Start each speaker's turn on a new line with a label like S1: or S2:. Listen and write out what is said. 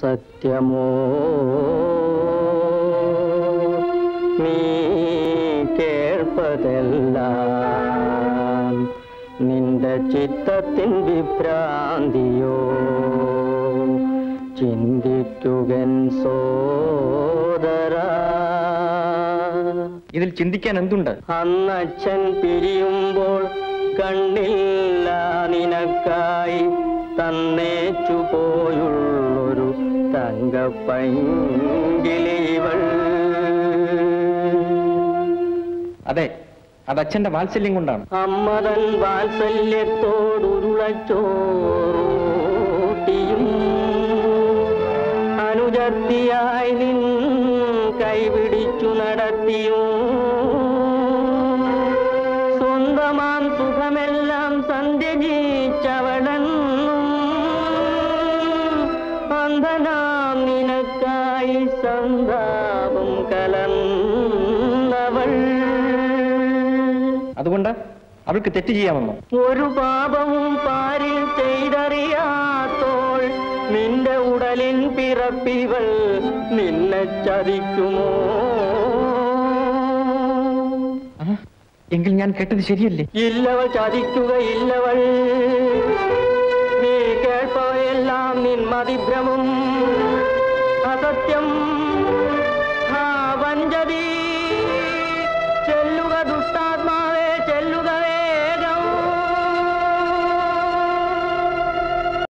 S1: സത്യമോ? നീ കേൾപ്പതെല്ലാം നിന്റെ ചിത്തത്തിൻ വിഭ്രാന്തിയോ? ചിന്തിക്കുകൻ സോദര.
S2: ഇതിൽ ചിന്തിക്കാൻ എന്തുണ്ട്?
S1: അന്നച്ഛൻ പിരിയുമ്പോൾ കണ്ണില്ല നിനക്കായി തന്നേച്ചു പോയുള്ളൊരു തങ്കപ്പൈങ്കിളിവൾ
S2: അതെ അത് അച്ഛന്റെ വാത്സല്യം കൊണ്ടാണ്.
S1: അമ്മതൻ വാത്സല്യത്തോടുരുളച്ചോട്ടിയും അനുജത്തിയായി നിൻ കൈപിടിച്ചു നടത്തിയും. സ്വന്തമാം സുഖമെല്ലാം സന്ധ്യജീച്ചവളെന്നും അന്ധനാം സന്താപം കലന്നവൾ
S2: അതുകൊണ്ട് അവൾക്ക് തെറ്റ് ചെയ്യാമെന്നോ?
S1: ഒരു പാപവും പാരിൽ ചെയ്തറിയാത്തോൾ. നിന്റെ ഉടലിൻ പിറപ്പിവൾ നിന്നെ ചതിക്കുമോ?
S2: എങ്കിൽ ഞാൻ കേട്ടത് ശരിയല്ലേ?
S1: ഇല്ലവൾ ചതിക്കുകയില്ലവൾ. നീ കേൾപ്പവയെല്ലാം നിൻ മതിഭ്രമം. மஞ்சரி